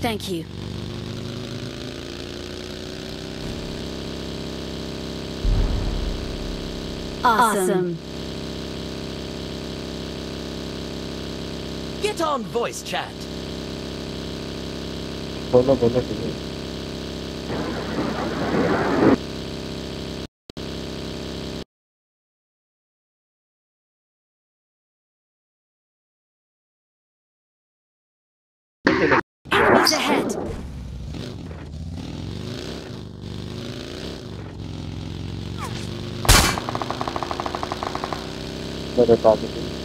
Thank you. Awesome. Get on voice chat. Enemies ahead! Better probably.